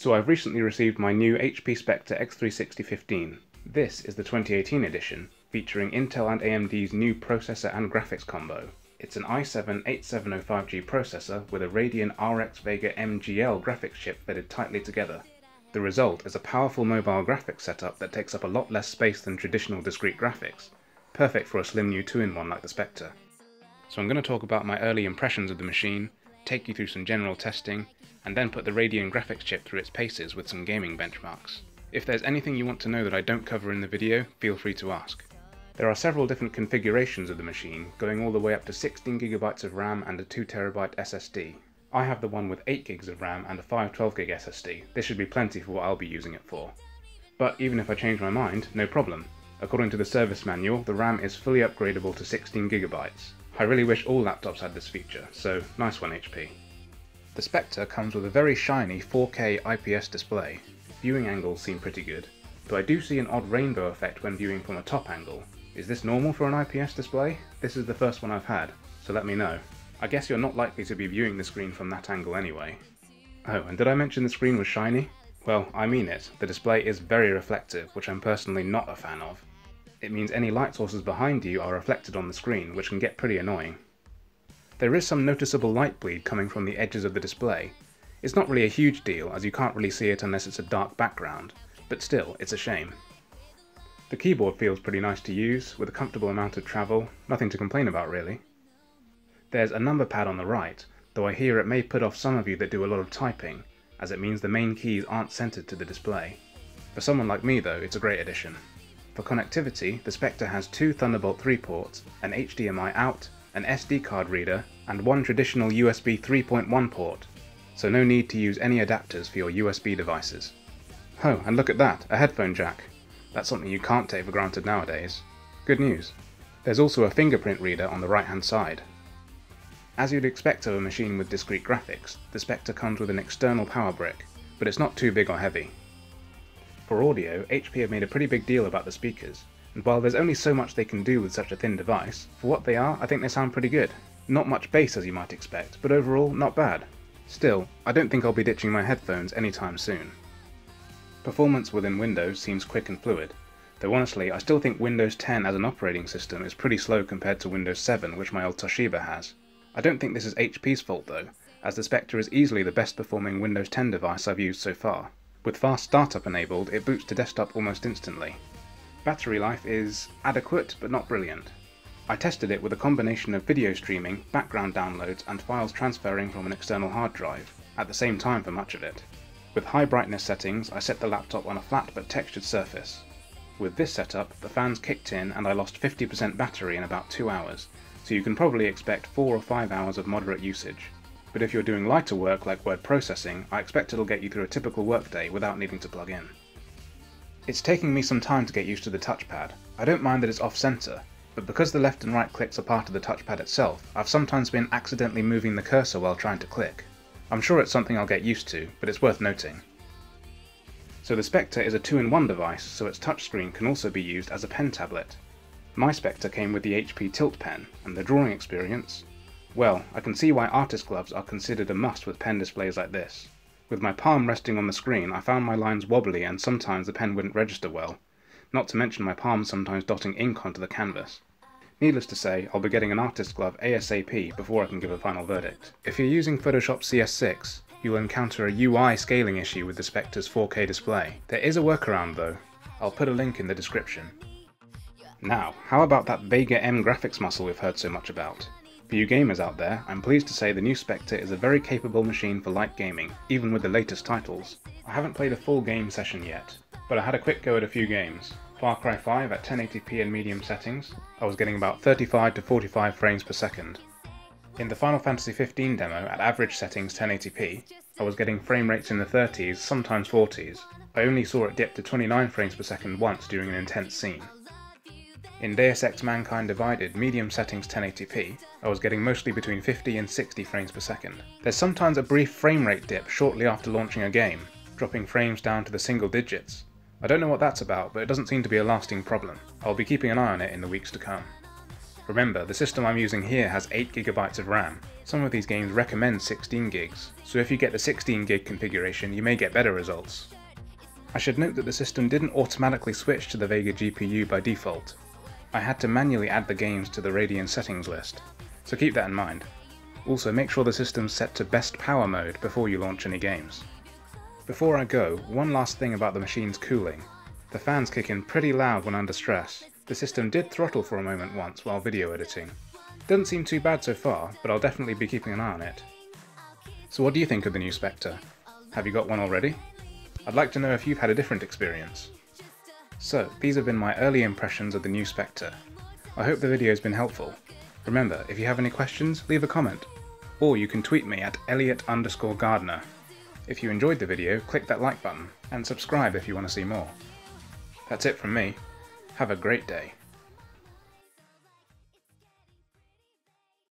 So I've recently received my new HP Spectre X360-15. This is the 2018 edition, featuring Intel and AMD's new processor and graphics combo. It's an i7-8705G processor with a Radeon RX Vega MGL graphics chip fitted tightly together. The result is a powerful mobile graphics setup that takes up a lot less space than traditional discrete graphics, perfect for a slim new 2-in-1 like the Spectre. So I'm going to talk about my early impressions of the machine, take you through some general testing, and then put the Radeon graphics chip through its paces with some gaming benchmarks. If there's anything you want to know that I don't cover in the video, feel free to ask. There are several different configurations of the machine, going all the way up to 16GB of RAM and a 2TB SSD. I have the one with 8GB of RAM and a 512GB SSD, this should be plenty for what I'll be using it for. But even if I change my mind, no problem. According to the service manual, the RAM is fully upgradable to 16GB. I really wish all laptops had this feature, so nice one HP. The Spectre comes with a very shiny 4K IPS display. Viewing angles seem pretty good, though I do see an odd rainbow effect when viewing from a top angle. Is this normal for an IPS display? This is the first one I've had, so let me know. I guess you're not likely to be viewing the screen from that angle anyway. Oh, and did I mention the screen was shiny? Well, I mean it. The display is very reflective, which I'm personally not a fan of. It means any light sources behind you are reflected on the screen, which can get pretty annoying. There is some noticeable light bleed coming from the edges of the display. It's not really a huge deal, as you can't really see it unless it's a dark background, but still, it's a shame. The keyboard feels pretty nice to use, with a comfortable amount of travel, nothing to complain about really. There's a number pad on the right, though I hear it may put off some of you that do a lot of typing, as it means the main keys aren't centered to the display. For someone like me though, it's a great addition. For connectivity, the Spectre has two Thunderbolt 3 ports, an HDMI out, an SD card reader, and one traditional USB 3.1 port, so no need to use any adapters for your USB devices. Oh, and look at that, a headphone jack. That's something you can't take for granted nowadays. Good news. There's also a fingerprint reader on the right hand side. As you'd expect of a machine with discrete graphics, the Spectre comes with an external power brick, but it's not too big or heavy. For audio, HP have made a pretty big deal about the speakers, and while there's only so much they can do with such a thin device, for what they are, I think they sound pretty good. Not much bass as you might expect, but overall, not bad. Still, I don't think I'll be ditching my headphones anytime soon. Performance within Windows seems quick and fluid, though honestly I still think Windows 10 as an operating system is pretty slow compared to Windows 7 which my old Toshiba has. I don't think this is HP's fault though, as the Spectre is easily the best performing Windows 10 device I've used so far. With fast startup enabled, it boots to desktop almost instantly, Battery life is adequate but not brilliant. I tested it with a combination of video streaming, background downloads and files transferring from an external hard drive, at the same time for much of it. With high brightness settings I set the laptop on a flat but textured surface. With this setup, the fans kicked in and I lost 50% battery in about 2 hours, so you can probably expect 4 or 5 hours of moderate usage. But if you're doing lighter work like word processing, I expect it'll get you through a typical workday without needing to plug in. It's taking me some time to get used to the touchpad. I don't mind that it's off-center, but because the left and right clicks are part of the touchpad itself, I've sometimes been accidentally moving the cursor while trying to click. I'm sure it's something I'll get used to, but it's worth noting. So the Spectre is a 2-in-1 device, so its touchscreen can also be used as a pen tablet. My Spectre came with the HP Tilt Pen, and the drawing experience? Well, I can see why artist gloves are considered a must with pen displays like this. With my palm resting on the screen, I found my lines wobbly and sometimes the pen wouldn't register well, not to mention my palm sometimes dotting ink onto the canvas. Needless to say, I'll be getting an artist glove ASAP before I can give a final verdict. If you're using Photoshop CS6, you'll encounter a UI scaling issue with the Spectre's 4K display. There is a workaround though. I'll put a link in the description. Now, how about that Vega M graphics muscle we've heard so much about? For you gamers out there, I'm pleased to say the new Spectre is a very capable machine for light gaming, even with the latest titles. I haven't played a full game session yet, but I had a quick go at a few games. Far Cry 5 at 1080p and medium settings, I was getting about 35 to 45 frames per second. In the Final Fantasy XV demo at average settings 1080p, I was getting frame rates in the 30s, sometimes 40s. I only saw it dip to 29 frames per second once during an intense scene. In Deus Ex Mankind Divided medium settings 1080p, I was getting mostly between 50 and 60 frames per second. There's sometimes a brief frame rate dip shortly after launching a game, dropping frames down to the single digits. I don't know what that's about, but it doesn't seem to be a lasting problem. I'll be keeping an eye on it in the weeks to come. Remember, the system I'm using here has 8GB of RAM. Some of these games recommend 16 gigs, so if you get the 16 gig configuration you may get better results. I should note that the system didn't automatically switch to the Vega GPU by default. I had to manually add the games to the Radeon settings list, so keep that in mind. Also make sure the system's set to best power mode before you launch any games. Before I go, one last thing about the machine's cooling. The fans kick in pretty loud when under stress. The system did throttle for a moment once while video editing. Doesn't seem too bad so far, but I'll definitely be keeping an eye on it. So what do you think of the new Spectre? Have you got one already? I'd like to know if you've had a different experience. So, these have been my early impressions of the new Spectre. I hope the video has been helpful. Remember, if you have any questions, leave a comment. Or you can tweet me at Eliot underscore Gardner. If you enjoyed the video, click that like button, and subscribe if you want to see more. That's it from me. Have a great day.